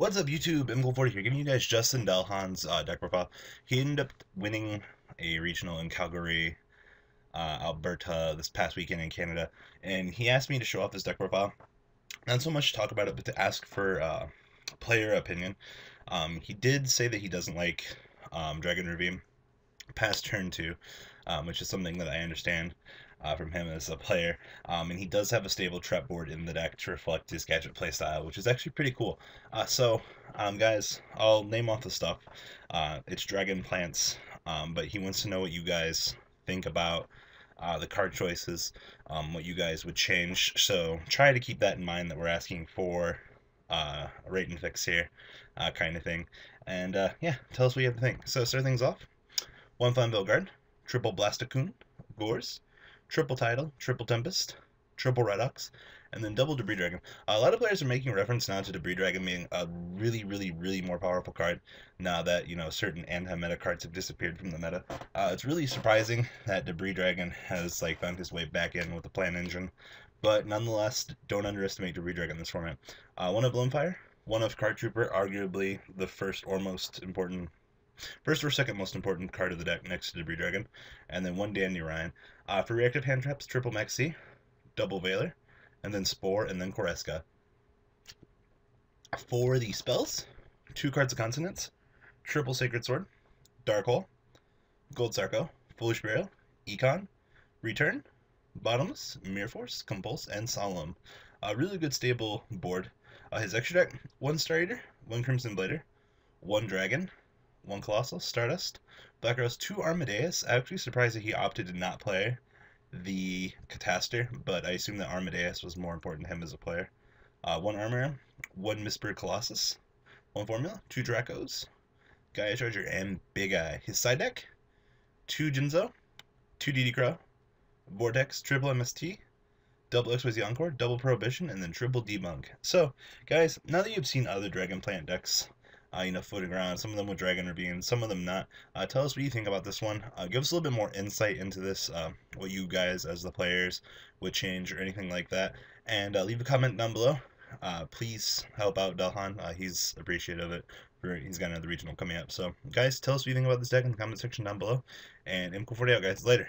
What's up, YouTube? MKohl40 here, giving you guys Justin Delhon's uh, deck profile. He ended up winning a regional in Calgary, uh, Alberta this past weekend in Canada, and he asked me to show off his deck profile. Not so much to talk about it, but to ask for uh, player opinion. Um, he did say that he doesn't like um, Dragon Ravine past turn two, um, which is something that I understand uh, from him as a player. Um, and he does have a stable trap board in the deck to reflect his gadget playstyle, which is actually pretty cool. Uh, so, um, guys, I'll name off the stuff. Uh, it's Dragon Plants, um, but he wants to know what you guys think about uh, the card choices, um, what you guys would change. So try to keep that in mind that we're asking for uh, a rate and fix here, uh, kind of thing. And yeah, tell us what you have to think. So start things off. One Fun Guard, Triple Blastocoon, Gorz, triple Tidal, triple Tempest, triple Redox, and then double Debris Dragon. A lot of players are making reference now to Debris Dragon being a really, really, really more powerful card now that, you know, certain anti-meta cards have disappeared from the meta. Uh, it's really surprising that Debris Dragon has, like, found his way back in with the Plant Engine, but nonetheless, don't underestimate Debris Dragon in this format. Uh, one of Lonefire, one of Card Trooper, arguably the first or most important First or second most important card of the deck next to Debris Dragon, and then one Dandelion. Uh, for reactive hand traps, triple Maxi, double Veiler, and then Spore, and then Koreska. For the spells, two cards of Consonance, triple Sacred Sword, Dark Hole, Gold Sarco, Foolish Burial, Econ, Return, Bottomless, Mirror Force, Compulse, and Solemn. A really good stable board. Uh, his extra deck, one Star Eater, one Crimson Blader, one Dragon, one Colossal, Stardust, Black Rose, two Armades. I'm actually surprised that he opted to not play the Catastor, but I assume that Armades was more important to him as a player. Uh, one Armor, one Misper Colossus, one Formula, two Dracos, Gaia Charger, and Big Eye. His side deck, two Jinzo, two DD Crow, Vortex, triple MST, double XYZ Encore, double Prohibition, and then triple Debunk. So, guys, now that you've seen other Dragon Plant decks, uh, you know, floating around. Some of them with Dragon Ravine, some of them not. Uh, tell us what you think about this one. Uh, give us a little bit more insight into this, uh, what you guys as the players would change or anything like that. And uh, leave a comment down below. Uh, please help out Delhon. he's appreciative of it. For, he's got another regional coming up. So, guys, tell us what you think about this deck in the comment section down below. And MKohl40 out, guys. Later.